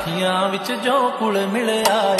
ਅੱਖੀਆਂ ਵਿੱਚ ਜੋ ਕੁਲ ਮਿਲਿਆ ਮਿਲਿਆ